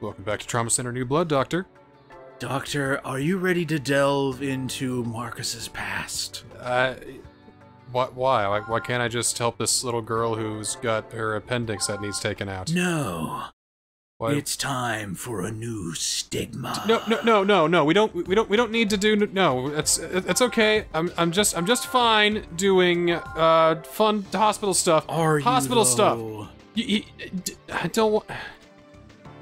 Welcome back to Trauma Center New Blood, Doctor. Doctor, are you ready to delve into Marcus's past? Uh, what, why? why? Why can't I just help this little girl who's got her appendix that needs taken out? No. Why- It's time for a new stigma. No, no, no, no, no. We don't, we don't, we don't need to do. No, that's. it's okay. I'm, I'm just, I'm just fine doing, uh, fun hospital stuff. Are you, hospital stuff? You, you, d- I don't, wa-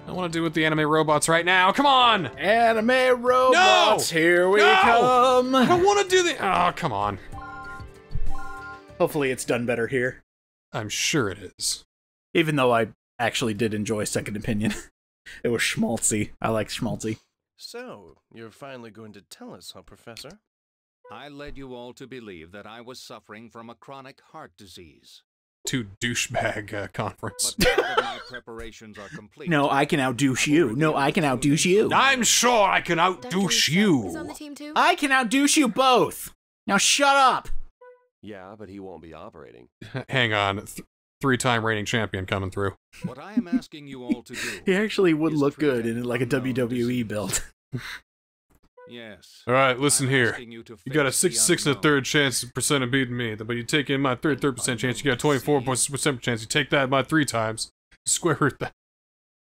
I want to do with the anime robots right now. Come on! Anime robots, here we No! I don't want to do the. Oh, come on. Hopefully, it's done better here. I'm sure it is. Even though I actually did enjoy Second Opinion, it was schmaltzy. I like schmaltzy. So, you're finally going to tell us, huh, Professor? I led you all to believe that I was suffering from a chronic heart disease. To douchebag uh, conference. But my preparations are complete. No, I can outdouche you. No, I can outdouche you. I'm sure I can Dr. outdouche is on the you. team too. I can outdouche you both. Now shut up. Yeah, but he won't be operating. Hang on, Th- three-time reigning champion coming through. What I am asking you all to do. He actually would look good in like a WWE disease. build. Yes. All right, listen I'm here. You, You got a 66 and a third chance percent of beating me, but you take in my 33 percent chance. You got a 24 percent chance. You take that by three times. Square root that.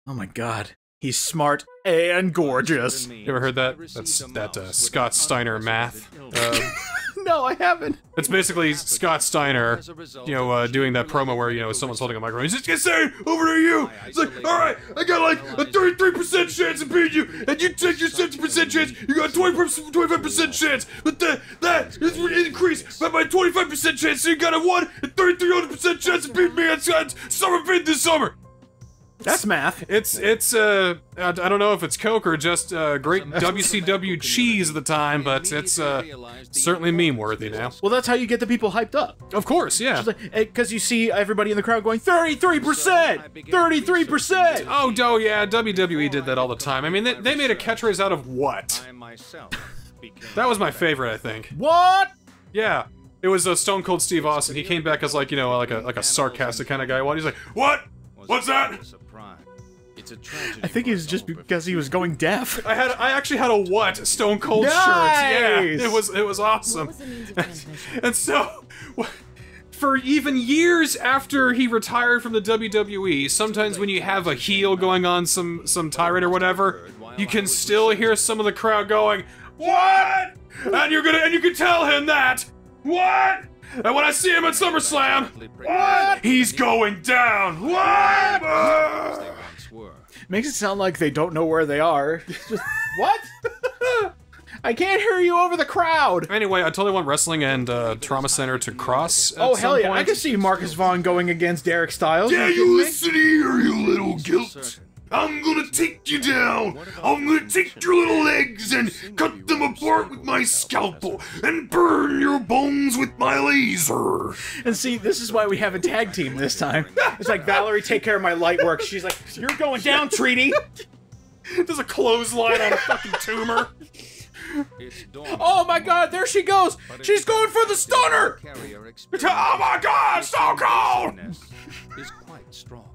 Oh my god. He's smart and gorgeous. You You ever heard that? That's that uh, Scott Steiner math. Uh, no, I haven't. it's basically Scott Steiner, you know, uh, doing that promo where you know someone's holding a microphone. He's just gonna say over to you. It's like, all right, I got like a 33 percent chance of beating you, and you take your 60 percent chance. You got a 20 25 percent chance, but that that is increased by my 25 percent chance. So you got a one and 3300 percent chance of beating me on summer bid this summer. That's math. It's it's uh I I don't know if it's Coke or just uh, great WCW cheese at the time, but it's uh certainly meme worthy now. Well, that's how you get the people hyped up. Of course, yeah. Because you see everybody in the crowd going 33%! 33%! Oh, oh yeah, WWE did that all the time. I mean, they, they made a catchphrase out of what? I myself That was my favorite, I think. What? Yeah, it was a Stone Cold Steve Austin. He came back as like you know like a like a sarcastic kind of guy. One, he's like, "What? What's that?" A surprise. It's a tragedy. I think for it was just because he was going deaf. I had I actually had a what Stone Cold shirt. Yeah, it was it was What awesome. was the means? And so, for even years after he retired from the WWE, sometimes when you have a heel going on some some tirade or whatever, you can still hear some of the crowd going, "What?" And you're gonna and you can tell him that, "What?" And when I see him at SummerSlam, "What?" He's going down. What? As they once were. Makes it sound like they don't know where they are. It's just, what? I can't hear you over the crowd. Anyway, I totally want wrestling and uh, Trauma Center to cross. At Oh, some hell yeah. I point. can see Marcus Vaughn going against Derek Stiles. Yeah, you kidding listen here, you little guilt. Certain. I'm gonna take you down. I'm gonna take your little legs and cut them apart with my scalpel and burn your bones with my laser. And see, this is why we have a tag team this time. It's like, Valerie, take care of my light work. She's like, you're going down, Treaty. There's a clothesline on a fucking tumor. Oh my god, there she goes. She's going for the stunner. Oh my God, so Cold! Is quite strong.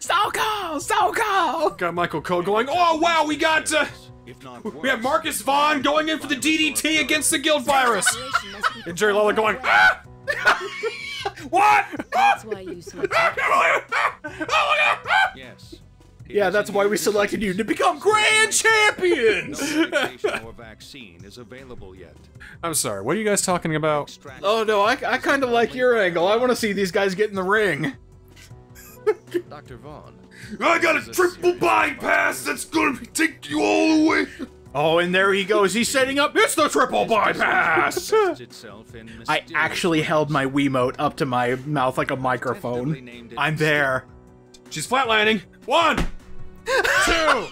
So cold, so cold. Got Michael Cole going. Oh wow, we got uh, If not we have. Marcus Vaughn going in for the DDT against the GUILT Virus. Operation must be And Jerry Lawler going. Ah! what? That's why you select I can't believe it! Oh my God! Yes. Yeah, that's why we selected you to become grand No champions. medication or vaccine is available yet. I'm sorry. What are you guys talking about? Oh no, I, I kind of like your angle. I want to see these guys get in the ring. Dr. Vaughn. I got a triple bypass that's gonna take you all the way. Oh, and there he goes. He's setting up. It's the triple bypass. manifests I actually held my Wiimote up to my mouth like a microphone. I'm there. She's flatlining. One, two.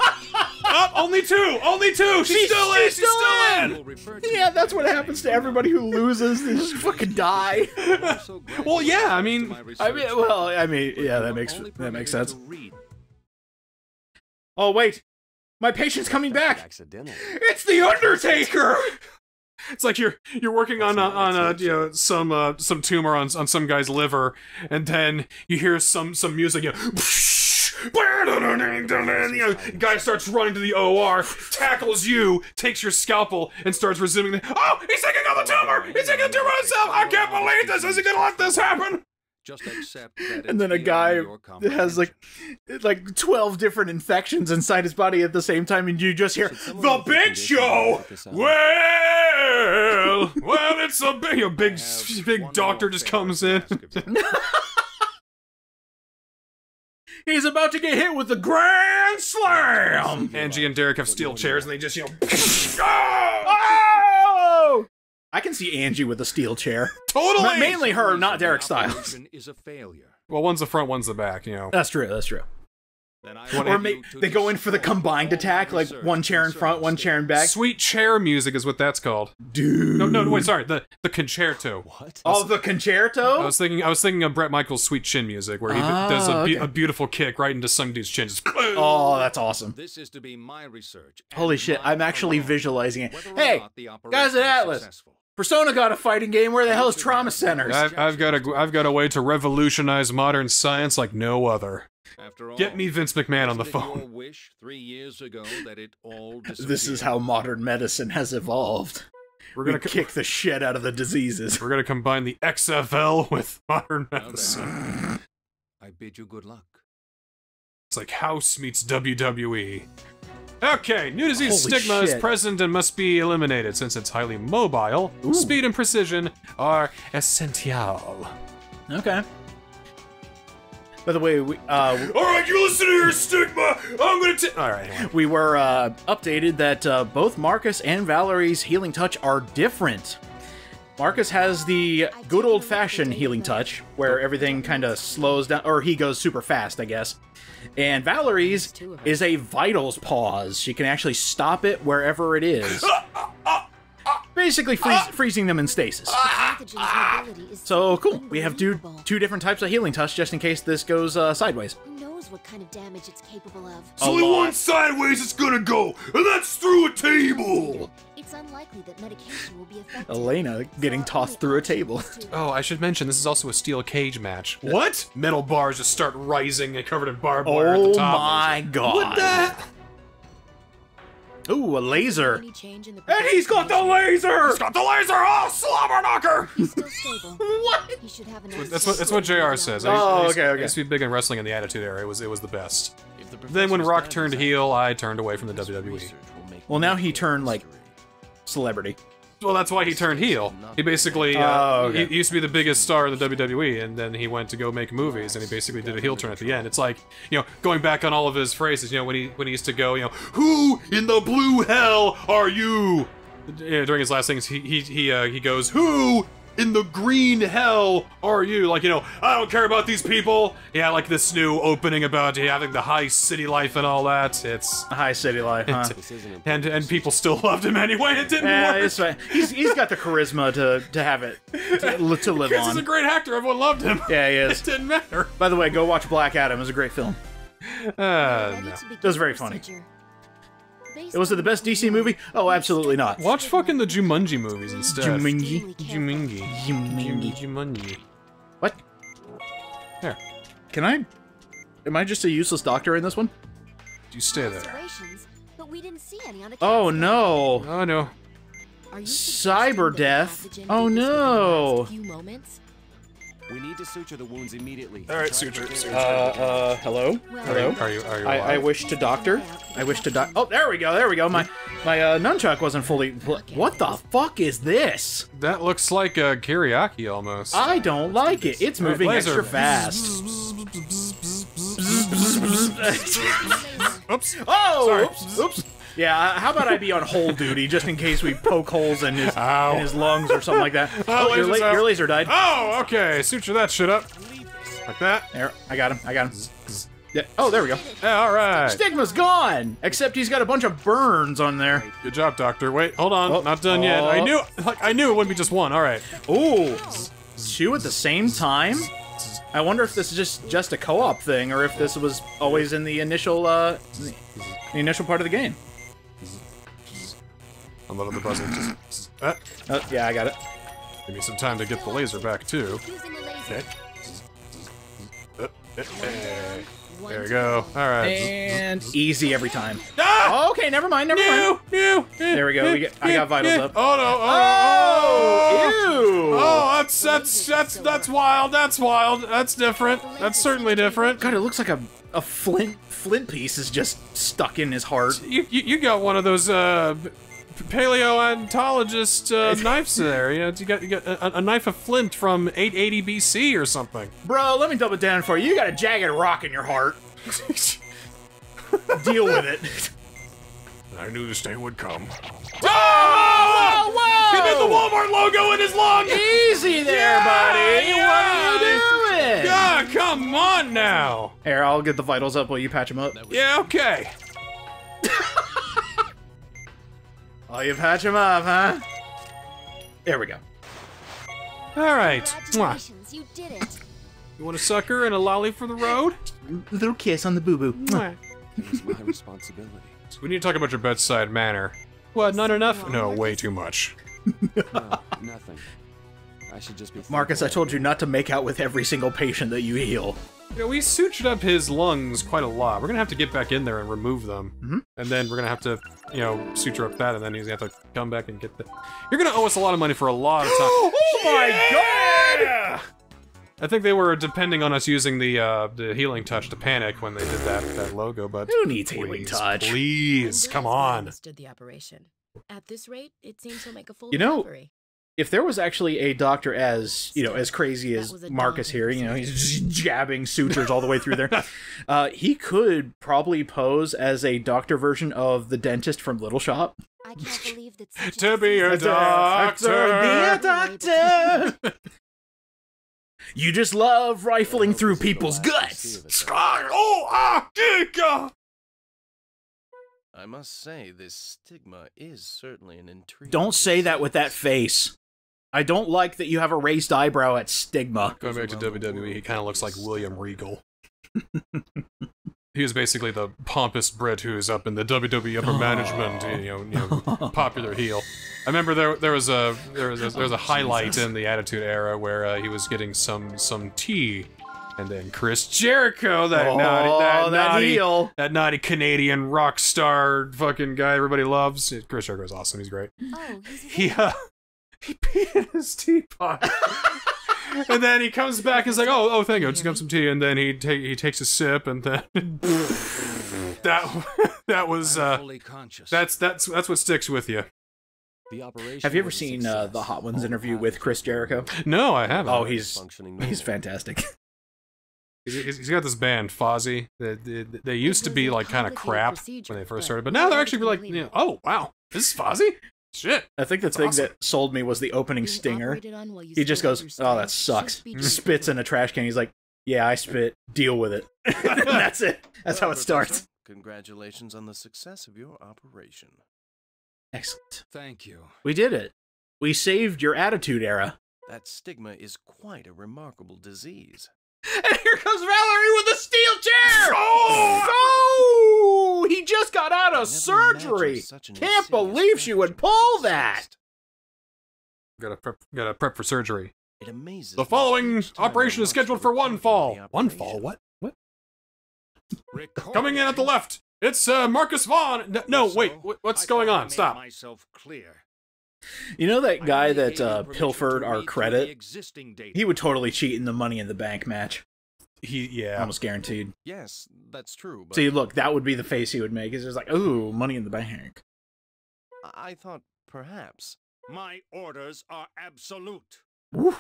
Up, only two. Only two. She's, She's- still in. she's She's still still in. in. We'll refer to Yeah, that's what happens to everybody who loses. They just fucking die. Well, yeah, I mean- I mean, well, I mean, yeah, that makes that makes sense. Oh wait, my patient's coming back. Accidental. It's the Undertaker. It's like you're you're working on a, on a you know some uh, some tumor on on some guy's liver, and then you hear some some music, you know, You know, guy starts running to the OR, tackles you, takes your scalpel, and starts resuming the. Oh, he's taking out the tumor! He's taking the tumor himself! I can't believe this! Is he gonna let this happen? Just accept that And then a guy beyond your that has like like 12 different infections inside his body at the same time and you just hear the big show. Well, well, it's a big, a big, big doctor just comes in. He's about to get hit with the grand slam. Angie and Derek have steel chairs, and they just, you know, Oh! I can see Angie with a steel chair. totally. Ma- mainly her, not Derek Stiles. Is a failure. Well, one's the front, one's the back. You know. That's true. That's true. Then I Or Or may- they go in for the combined attack, like research one chair in front, one chair in back. Sweet chair music is what that's called. Dude. No, no, wait, sorry. The the concerto. What? Oh, the concerto? I was thinking, I was thinking of Brett Michaels' Sweet Chin music, where he does a, Ah, be- okay. a beautiful kick right into some dude's chin. Just, Oh, that's awesome. This is to be my research. Holy shit, I'm actually alone, visualizing it. Hey, the guys at Atlus. successful. Persona got a fighting game. Where the hell is Trauma Centers? I've, I've got a I've got a way to revolutionize modern science like no other. After all, Get me Vince McMahon on the wasn't it Your phone. wish three years ago that it all This is how modern medicine has evolved. We're gonna co- kick the shit out of the diseases. we're gonna combine the XFL with modern medicine. I bid you good luck. It's like House meets WWE. Okay, new disease Holy stigma is present and must be eliminated since it's highly mobile. Speed and precision are essential. Okay. By the way, we uh, All right, you listen to your stigma. I'm gonna take. All right, anyway. we were uh, updated that uh, both Marcus and Valerie's healing touch are different. Marcus has the good old fashioned healing touch, where everything kind of slows down, or he goes super fast, I guess. And Valerie's is a vitals pause. She can actually stop it wherever it is. Basically, freeze, freezing them in stasis. So cool. We have two two different types of healing touch, just in case this goes uh, sideways. Who knows what kind of damage it's capable of? It's only lot. one sideways it's gonna go, and that's through a table. It's unlikely that medication will be effective. Elena getting tossed through a table. Oh, I should mention this is also a steel cage match. What? Metal bars just start rising and covered in barbed wire at the Oh top. my god! What the? Ooh, a laser. Any change in the And he's got the laser! He's got the laser! Oh, slobber knocker! He's still stable. What? He should have enough. That's what that's what Jr. says. Oh, I used, okay, I okay. used to be big in wrestling in the Attitude Era. It was it was the best. The Then when Rock turned heel, I turned away from the WWE. research will make Well, now he turned, like. Celebrity. Well, that's why he turned heel. He basically uh, Oh, okay. he, used to be the biggest star of the WWE, and then he went to go make movies, and he basically did a heel turn at the end. It's like you know, going back on all of his phrases. You know, when he when he used to go, you know, who in the blue hell are you? During his last things, he he he uh, he goes, who in the green hell are you? Like you know, I don't care about these people. Yeah, like this new opening about having the high city life and all that. It's high city life, huh? This and and people still loved him anyway. It didn't Yeah, work. it's fine. He's, he's got the charisma to, to have it, to, li- to live Chris is a great actor. Everyone loved him. Yeah, he It is. didn't matter. By the way, go watch Black Adam. It was a great film. Uh, no. It was very funny. It was it the best DC movie? Oh, absolutely not. Watch fucking the Jumanji movies instead. Jumanji. Jumanji. Jumanji. Jumanji. What? Here, Can I? Am I just a useless doctor in this one? you stay there. But we didn't see any on the Oh no! Oh no. Are you Cyber death? Oh, did this within no. Last few moments? We need to suture the wounds immediately. All right, Try suture, suture. Uh, uh, hello? Well, Hello? Are you are you I, alive? I wish to doctor. I wish to doc. Oh, there we go. There we go. My my uh, nunchuck wasn't fully. What the fuck is this? That looks like a Kyriaki almost. I don't like it. It's moving laser. extra fast. Oops. Oh, Sorry. oops, oops. Yeah, uh, how about I be on hole duty just in case we poke holes in his Ow. in his lungs or something like that. Oh, Oh, your, la- your laser died. Oh, okay. Suture that shit up. Like that. There, I got him. I got him. Yeah. Oh, there we go. Yeah, all right. Stigma's gone, except he's got a bunch of burns on there. Good job, Doctor. Wait, hold on. Oh, Not done yet. I oh. knew like, I knew it wouldn't be just one. All right. Ooh, two at the same time. I wonder if this is just just a co-op thing, or if this was always in the initial uh, the initial part of the game. I'm loving the buzzing. Just, uh, Uh, yeah, I got it. give me some time to get the laser back too. Using the laser. Okay. Uh, uh, uh. There we go. All right. And easy every time. Ah! Okay, never mind, never mind. No, no. There we go, we get- I got vitals up. Oh no! Oh, Oh, ew! Oh, that's that's that's that's wild. That's wild. That's different. That's certainly different. God, it looks like a a flint flint piece is just stuck in his heart. You you, you got one of those uh paleontologist uh, knives there. You, know, you got you got a, a knife of flint from 880 BC or something. Bro, let me double it down for you. You got a jagged rock in your heart. Deal with it. I knew this day would come. Oh! whoa! He did the Walmart logo in his lung. Easy there, Yeah, buddy. yeah. What are you doing? Ah, come on now. Here, I'll get the vitals up while you patch him up. Yeah, okay. Oh, you patch them up, huh? There we go. All right. Mwah. Congratulations, you did it. You want a sucker and a lolly for the road? A Little kiss on the boo boo. Mwah. It's my responsibility. So we need to talk about your bedside manner. What, not enough? No, way too much. No, nothing. I should just be. Marcus, I told you not to make out with every single patient that you heal. You know, we sutured up his lungs quite a lot. We're gonna have to get back in there and remove them. Mhm. And then we're gonna have to, you know, suture up that, and then he's gonna have to come back and get the. You're gonna owe us a lot of money for a lot of time. oh my Yeah! I think they were depending on us using the uh, the healing touch to panic when they did that that logo, but Who needs healing touch? Please, come on. Understood the operation. At this rate, it seems he'll make a full You know, recovery. If there was actually a doctor as, you know, as crazy as Marcus here, you know, he's jabbing sutures all the way through there. Uh, he could probably pose as a doctor version of the dentist from Little Shop. I can't believe that To be a disease- doctor. Be a doctor. you just love rifling I through this is the people's guts. see of it, though. Sky, oh, ah, giga. I must say, this stigma is certainly an intrigue. Don't say that with that face. I don't like that you have a raised eyebrow at stigma. Going back to WWE, he kind of looks like William Regal. he was basically the pompous Brit who's up in the WWE upper management, you know, you know, popular heel. I remember there there was a there was a, there was a highlight in the Attitude Era where uh, he was getting some some tea, and then Chris Jericho, that oh, naughty, that, that naughty, heel. that naughty Canadian rock star fucking guy everybody loves. Chris Jericho's awesome. He's great. Oh, he's He uh, he peed in his teapot. and then he comes back and is like, "Oh, oh, thank you. Just got some tea." And then he take he takes a sip, and then that that was uh, fully conscious. that's that's that's what sticks with you. Have you ever seen uh, the Hot Ones interview with Chris Jericho? No, I haven't. Oh, he's he's fantastic. he's, he's- he's got this band Fozzy. They, they, they used to be like kind of crap when they first started, but now they're actually like, you know, oh wow, this is Fozzy. Shit. I think the That's thing awesome. that sold me was the opening Being stinger. operated on while you He just goes, "Oh, that sucks." Spits in a trash can. He's like, "Yeah, I spit. Deal with it." and that's it. That's how Well, it starts. Congratulations on the success of your operation. Excellent. Thank you. We did it. We saved your attitude era. That stigma is quite a remarkable disease. And here comes Valerie with a steel chair. Oh! He just got out of surgery. Can't believe she would pull that. Got to prep. Got to prep for surgery. It amazes The following each time I operation is scheduled for one fall. One fall. What? What? Coming in at the left. It's uh, Marcus Vaughn. No, no Also, wait. What's I going on? Stop. Myself clear. You know that guy that uh, pilfered our read through the credit? He would totally cheat in the Money in the Bank match. He yeah. Almost guaranteed. Yes, that's true. But See, look, that would be the face he would make. He's just like, "Ooh, Money in the Bank." I I thought perhaps. My orders are absolute. Woo.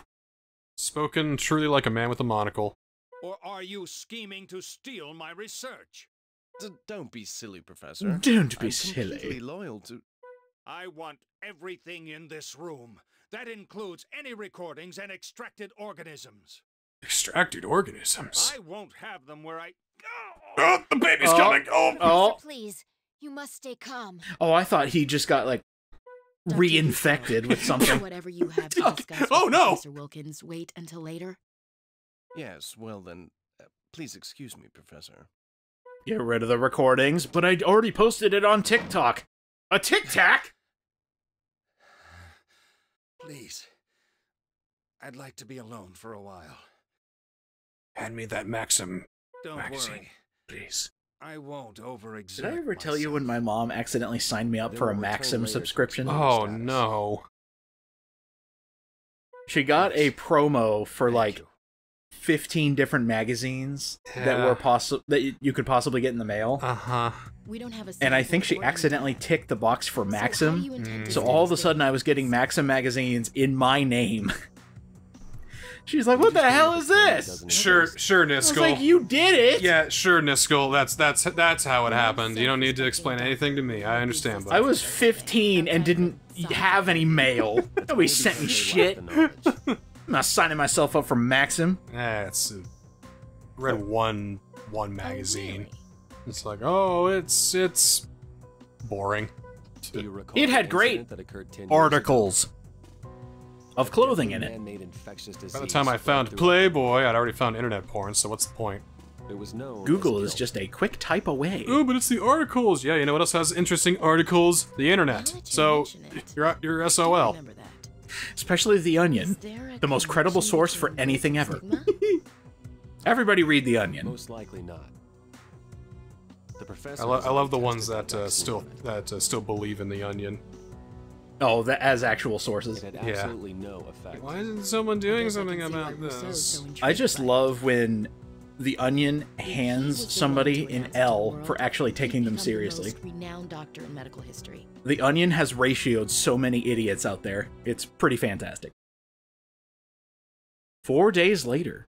Spoken truly like a man with a monocle. Or are you scheming to steal my research? D- don't be silly, Professor. Don't be I'm silly. completely loyal to. I want everything in this room. That includes any recordings and extracted organisms. Extracted organisms. I won't have them where I. Oh, the baby's Oh. coming. Oh, Oh. Please, you must stay calm. Oh, I thought he just got like Don't reinfected with something. Whatever you have to Oh, discuss with oh, no. Professor Wilkins, wait until later. Yes, well then, uh, please excuse me, Professor. Get rid of the recordings, but I'd already posted it on TikTok. A Tic Tac? Please. I'd like to be alone for a while. Hand me that Maxim. Don't Magazine. worry. Please. I won't overexert Did I ever tell you when my mom accidentally signed me up for a Then we'll return Maxim later subscription? Oh status. no. She got a promo for Thank like you. 15 different magazines that were possible that you could possibly get in the mail. Uh huh. We don't have a and I think she accidentally yet. ticked the box for So how do Maxim. you intend to So all of a sudden I was getting Maxim magazines in my name. She's like, "What the hell is this?" Sure, sure, I was Niskel. like, "You did it." Yeah, sure, Niskel. That's that's that's how it happened. You don't need to explain anything to me. I understand. I was 15 and didn't have any mail. Nobody sent me shit. I'm not signing myself up for Maxim. that's uh, read one one magazine. It's like, oh, it's it's boring. Do you recall It had great that occurred 10 years Articles of clothing in it. By the time I found Playboy, I'd already found internet porn. So what's the point? It was known Google is just a quick type away. Oh, but it's the articles. Yeah, you know what else has interesting articles? The internet. Now that you So you're you're SOL. remember that. Especially The Onion. Is there a The most credible source for anything ever. Everybody read The Onion. Most likely not. The professor I, lo- I love the ones that uh, still that uh, still believe in the onion. Oh, that as actual sources. It sources. had Yeah. absolutely no effect. Why isn't someone doing something can see why about this? so I just love when The Onion hands was the one somebody to in announce to the L for actually taking them become the seriously. renowned doctor in medical history. The Onion has ratioed so many idiots out there. It's pretty fantastic. Four days later.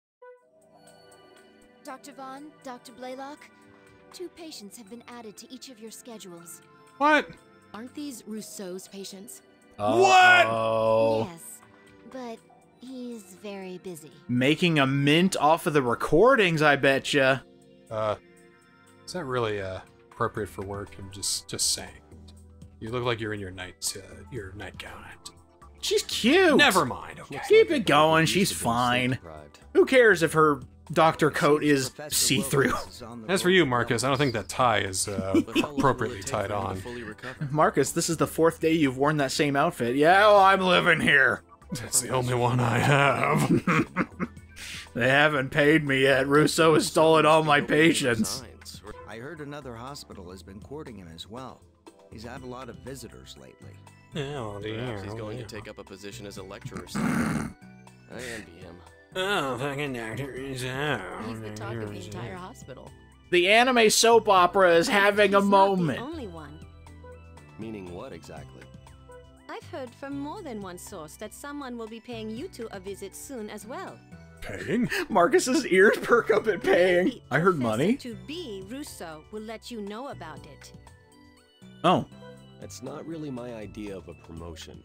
Dr. Vaughn, Dr. Blaylock, two patients have been added to each of your schedules. What? Aren't these Rousseau's patients? What? Oh. Yes, but he's very busy. Making a mint off of the recordings, I betcha. Uh, is that really uh appropriate for work? I'm just just saying. You look like you're in your night uh, your nightgown. She's cute. Never mind. Okay. Keep it going. She's fine. Who cares if her doctor coat is see through? As for you, Marcus, I don't think that tie is uh, But how long will appropriately tied for him to on. Marcus, this is the fourth day you've worn that same outfit. Yeah, well, I'm living here. That's the only one I have. They haven't paid me yet. Rousseau has stolen all my patients. I heard another hospital has been courting him as well. He's had a lot of visitors lately. dear. Perhaps he's going to take up a position as a lecturer soon. I envy him. Oh, fucking doctor is out. He's the talk of the entire hospital. The anime soap opera is having a moment. not the only one. Meaning what exactly? I've heard from more than one source that someone will be paying you two a visit soon as well. Paying? Marcus's ears perk up at paying. Maybe I heard money. To be Russo will let you know about it. Oh. That's not really my idea of a promotion.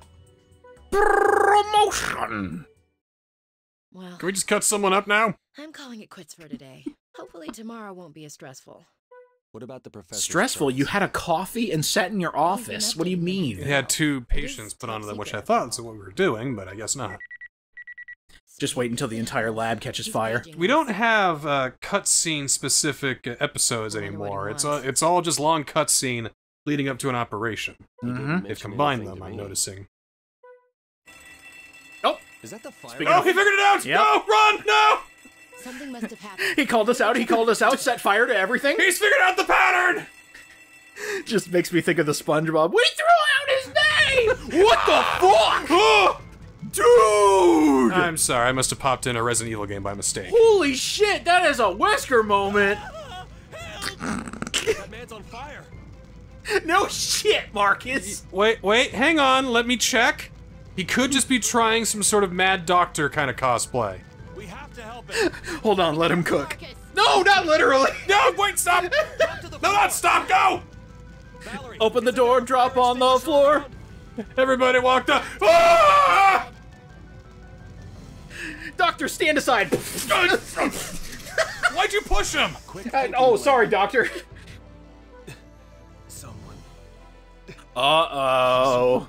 Promotion. Well, Can we just cut someone up now? I'm calling it quits for today. Hopefully tomorrow won't be as stressful. What about the professor? Stressful. You had a coffee and sat in your office. What do you mean? mean? had two patients put top onto them, which I thought was what we were doing, but I guess not. Just wait until the entire lab catches fire. We don't have uh, cutscene specific uh, episodes I wonder what he anymore. It's all, it's all just long cutscene leading up to an operation. Mhm. They've combined them, I'm noticing. Is that the fire? Speaking Oh, of- he figured it out! Yep. No, run! No! Something must have happened. He called us out. He called us out. Set fire to everything. He's figured out the pattern! Just makes me think of the SpongeBob. We threw out his name. What the fuck, Oh! dude? I'm sorry, I must have popped in a Resident Evil game by mistake. Holy shit! That is a Wesker moment. That man's on fire. No shit, Marcus. Wait, wait, hang on, let me check. He could just be trying some sort of mad doctor kind of cosplay. We have to help him. Hold on. Let him cook. Marcus! No, not literally. No, wait, stop! no, not stop, go! Valerie, Open the door. Drop on the floor. Everybody walked up. Ah! Doctor, stand aside. Why'd you push him? Uh, oh, sorry, doctor. Someone. Uh oh.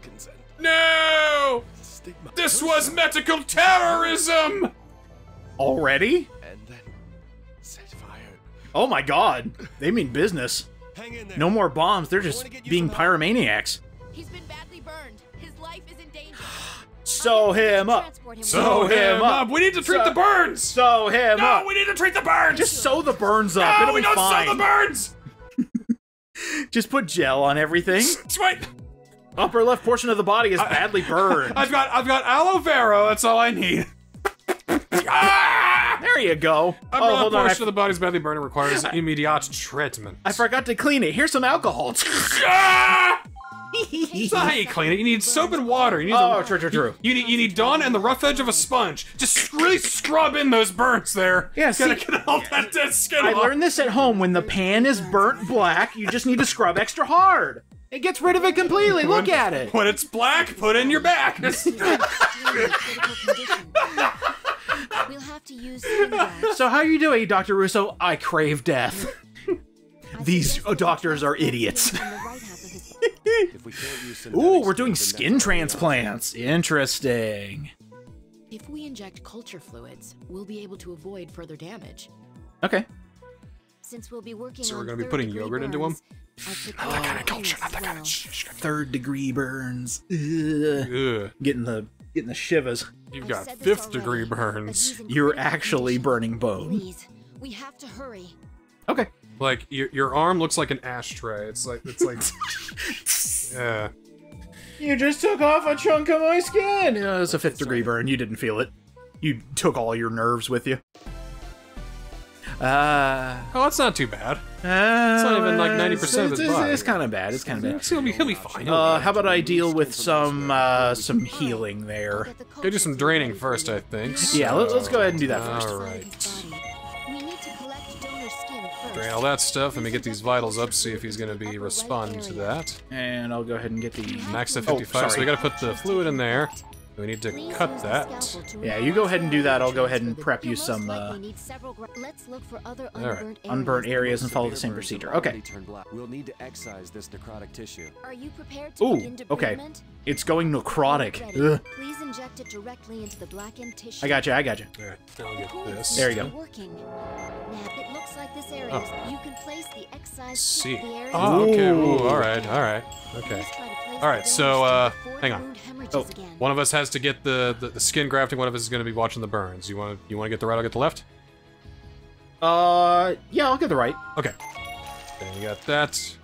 Consent. No! Stigma. This was medical terrorism! Already? And then set fire. Oh my god. They mean business. hang in there. No more bombs. They're just being pyromaniacs. He's been badly burned. His life is in danger. Sew him up. Sew him up. We need to treat Sew- the burns. Sew him up! No, up. we need to treat the burns. Just sew the burns up. no, It'll we be don't fine. sew the burns. Just put gel on everything. Sweet. Upper left portion of the body is badly burned. I've got I've got aloe vera. That's all I need. ah! there you go. Upper oh, left hold on. Portion of the body's badly burned and requires immediate treatment. I forgot to clean it. Here's some alcohol. Ah! That's not how you clean it. You need soap and water. You need oh, the, true, true, true. You need you need Dawn and the rough edge of a sponge. Just really scrub in those burns there. Yeah, gotta get all that dead skin I off. learned this at home. When the pan is burnt black, you just need to scrub extra hard. It gets rid of it completely. Look at it. When it's black, put in your back. We'll have to use. So how are you doing, Dr. Russo? I crave death. These uh, doctors are idiots. On the right half of his If we can't use Ooh, we're doing skin transplants. Interesting. If we inject culture fluids, we'll be able to avoid further damage. Okay. Since we'll be working So we're gonna be putting third-degree yogurt into 'em? Burns, I've kind of culture, not that kind of. Shh, shh, Third degree burns. Ugh. Ugh. Getting the getting the shivers. You've got fifth already, degree burns. You're actually burning bone. Please, we have to hurry. Okay. Like your your arm looks like an ashtray. It's like it's like yeah. You just took off a chunk of my skin. Uh, it's a fifth degree burn. You didn't feel it. You took all your nerves with you. Uh, Oh, that's not too bad. It's not even, like, 90% of his it's, body. It's kind of bad. It's kind of bad. He'll be he'll be fine. He'll Uh, how about I deal with some uh, some healing there? Go do some draining first, I think. Yeah, let- let's go ahead and do that first. All inside of his right. body. We need to collect donor skin first. Drain all that stuff. Let me get these vitals up. See if he's gonna be Upper responding to that. And I'll go ahead and get the Max at Oh, 55. so sorry. we gotta put the fluid in there. We need to Please cut that. to Yeah, you go ahead and do that. I'll go ahead and prep you some, uh, need Let's look for other All right. unburnt unburnt areas. areas and follow the same procedure. Okay. already turned black. We'll need to excise this necrotic tissue. Are you prepared to Ooh, begin okay. Debridement? It's going necrotic. Ugh. Please inject it directly into the blackened tissue. I got you. I got you. All right, now I'll The get coolant this. seems There you go. Working. Now it looks like this area. Oh. You can place the excised See. the. Oh, okay. Ooh. Ooh, all right, all right. Okay. Please try to place All right, so, uh, hang on. wound Oh. One of us has to get the, the, the skin grafting. One of us is going to be watching the burns. You want to you want to get the right? I'll get the left. Uh, yeah, I'll get the right. Okay. Then you got that.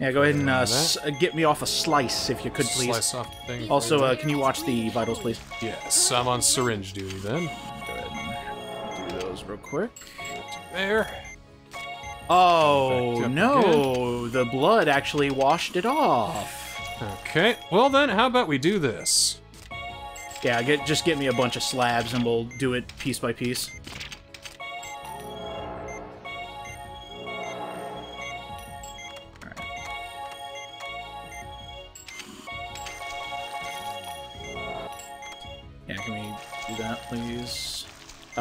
Yeah, go ahead and uh, s- uh, get me off a slice if you could, please. Slice off the thing. Also, uh, can you watch the vitals, please? yes, I'm on syringe duty then. Go ahead and do those real quick. There. Oh no, the blood actually washed it off. Okay. Well then, how about we do this? Yeah, get just get me a bunch of slabs and we'll do it piece by piece.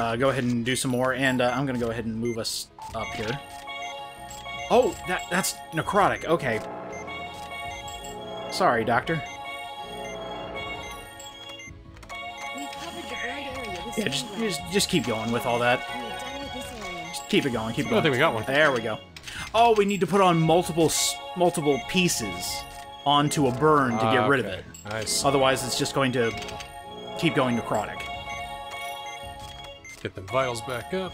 Uh, go ahead and do some more, and uh, I'm gonna go ahead and move us up here. Oh, that that's necrotic. Okay. Sorry, doctor. We've covered the burned area with Yeah, just just just keep going with all that. We're done with this area. Just keep it going. Keep it going. I think we got one. There we go. Oh, we need to put on multiple multiple pieces onto a burn to get Ah, rid of it. Nice. Otherwise, it's just going to keep going necrotic. Get the vitals back up.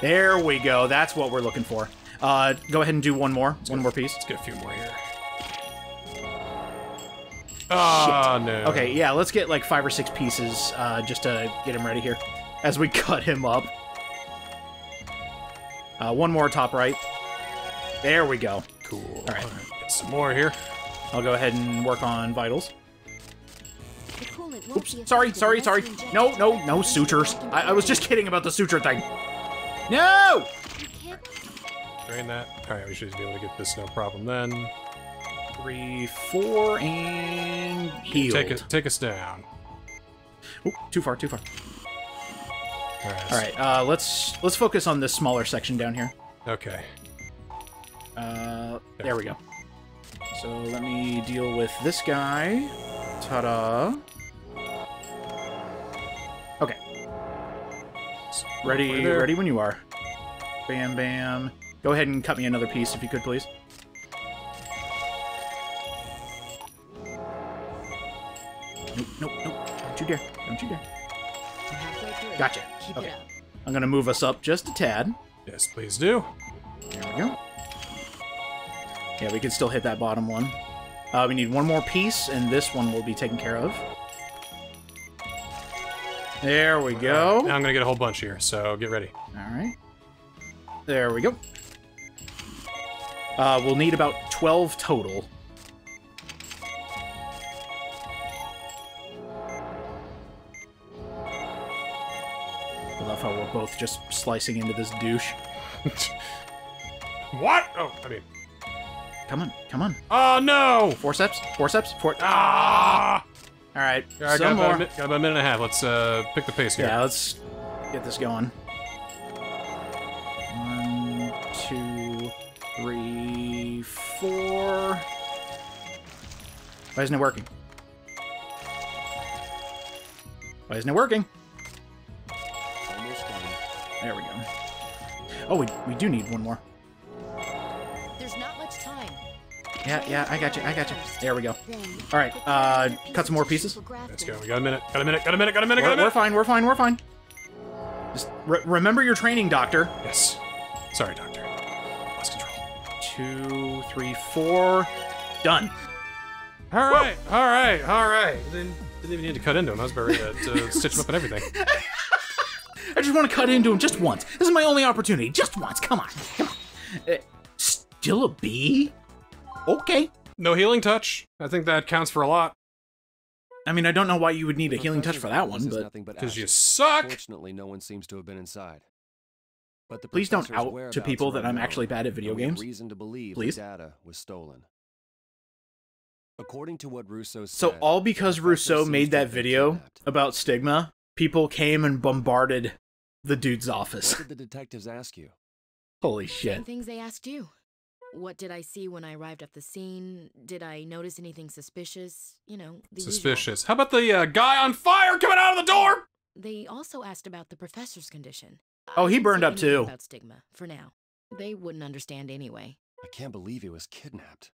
There we go. That's what we're looking for. Uh, go ahead and do one more. One more piece. Let's get a few more here. Ah, no. Okay, yeah, let's get like five or six pieces uh, just to get him ready here as we cut him up. Uh, one more top right. There we go. Cool. All right. Get some more here. I'll go ahead and work on vitals. The coolant won't Oops, sorry, sorry, sorry. No, no, no sutures. I, I was just kidding about the suture thing. No! Drain that. All right, we should be able to get this no problem then. Three, four, and healed. Take it. Take us down. Too far, too far. All right. All right, uh, let's let's focus on this smaller section down here. Okay. Uh, there we go. So let me deal with this guy. Ta-da. Ready, ready when you are. Bam, bam. Go ahead and cut me another piece if you could, please. Nope, nope, nope. Don't you dare. Don't you dare. You're halfway through. Gotcha. Keep Okay. I'm gonna move us up just a tad. Yes, please do. There we go. Yeah, we can still hit that bottom one. Uh, we need one more piece, and this one will be taken care of. There we go. Now I'm gonna get a whole bunch here, so get ready. Alright. There we go. Uh, we'll need about 12 total. I love how we're both just slicing into this douche. What? Oh, I mean. Come on, come on. Oh no! Forceps, forceps, for. Ah! All right, All right, got some about, a, more. mi- got about a minute and a half. Let's uh, pick the pace here. Yeah, let's get this going. One, two, three, four. Why isn't it working? Why isn't it working? Almost done. There we go. Oh, we, we do need one more. Yeah, yeah, I got you, I got you. There we go. All right, uh, cut some more pieces pieces. for grafting. Let's go. We got a minute. Got a minute. Got a minute. Got a minute. Got a minute. We're, fine, we're fine, we're fine. Just re- remember your training, Doctor. Yes. Sorry, Doctor. Lost control. Two, three, four. Done. All right. All right. All right. Didn't, didn't even need to cut into him. I was about ready to, to stitch him up and everything. I just want to cut into him just once. This is my only opportunity. Just once. Come on. Come on. Uh, still a bee? Okay. No healing touch. I think that counts for a lot. I mean, I don't know why you would need a healing touch for that one, but Because you suck. Fortunately, no one seems to have been inside. But the Please don't professor's out to people that I'm actually bad at video and we have games. Reason to believe Please? the data was stolen. According to what Russo said, so all because the professor Russo made that video kidnapped. about stigma, people came and bombarded the dude's office. What office. did the detectives ask you? Holy Same shit. things they asked you. What did I see when I arrived at the scene? Did I notice anything suspicious? You know, the usual. Suspicious. How about the uh, guy on fire coming out of the door? They also asked about the professor's condition. Oh, he burned up too. About stigma, for now. They wouldn't understand anyway. I can't believe he was kidnapped.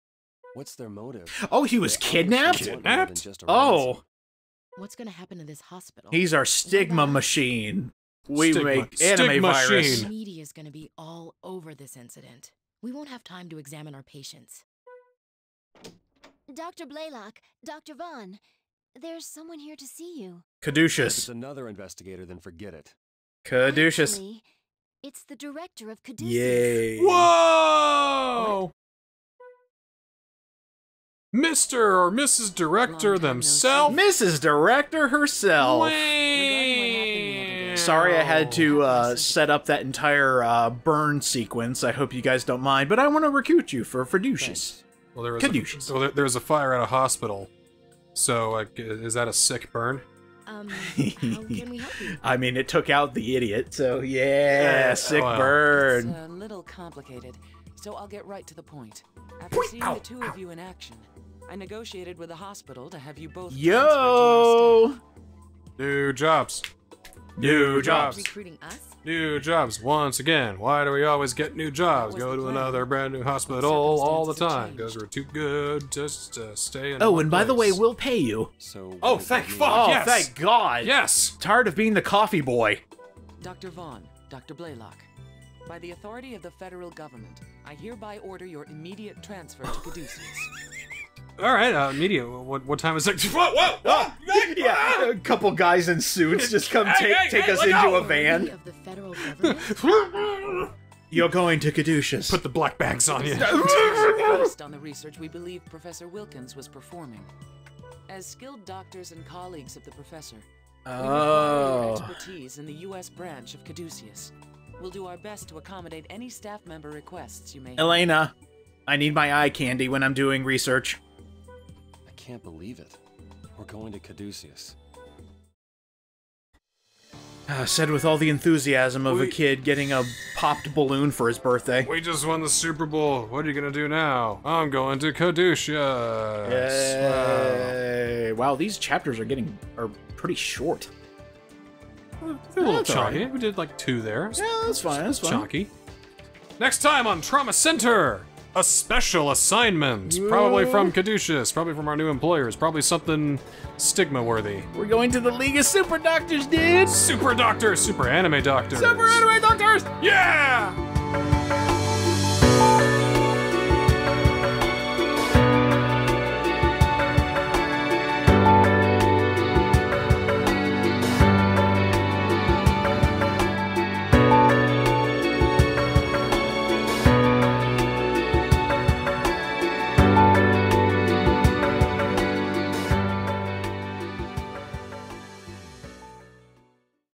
What's their motive? Oh, he was They obviously kidnapped? want more than Kidnapped? just Oh. What's gonna happen to this hospital? he's our stigma machine. We Stigma- make stigma anime virus. machine. Media's gonna be all over this incident. We won't have time to examine our patients. Dr. Blaylock, Dr. Vaughn, there's someone here to see you. If it's another investigator, then forget it. Caduceus. Actually, it's the director of Caduceus. Yay. Whoa! Mr. or Mrs. Director Long no themselves. Mrs. Director herself. Wait. Sorry I had to uh, set up that entire uh, burn sequence. I hope you guys don't mind, but I want to recruit you for Fiducious. Well, there was Caduceus. A, well, there, there was a fire at a hospital. So, like, is that a sick burn? Um, how can we help you? I mean, it took out the idiot, so yeah, sick well. burn. It's a little complicated, so I'll get right to the point. After Point. seeing Ow, the two of you in action, I negotiated with the hospital to have you both transferred Yo! New jobs. New jobs. Recruiting us? New jobs. Once again, why do we always get new jobs? Go to plan. another brand new hospital all the time because we're too good just to stay in. Oh, one and by the way, we'll pay you. So. Oh, thank that mean? fuck, Oh, yes. thank God. Yes. Tired of being the coffee boy. Dr. Vaughn, Dr. Blaylock. By the authority of the federal government, I hereby order your immediate transfer to Caduceus. All right, uh, media. What what time is it? What? What? What? Yeah, a couple guys in suits just come take hey, take hey, us into go. a van. Of the federal government? You're going to Caduceus. Put the black bags on you. Based on the research we believe Professor Wilkins was performing. As skilled doctors and colleagues of the professor, we require your Oh. expertise in the U.S. branch of Caduceus. We'll do our best to accommodate any staff member requests you may have. Elena, I need my eye candy when I'm doing research. I can't believe it. We're going to Caduceus. Uh, said with all the enthusiasm of a kid getting a popped balloon for his birthday. We just won the Super Bowl. What are you gonna do now? I'm going to Caduceus. Wow. Yay. Wow, these chapters are getting are pretty short. They're a little That's chunky. right. We did like two there. Yeah, that's fine. That's fine. Chunky. Next time on Trauma Center, a special assignment. Probably from Caduceus, probably from our new employers, probably something stigma worthy. We're going to the League of Super Doctors, dude! Super Doctor, Super Anime Doctor. Super Anime Doctors! Yeah!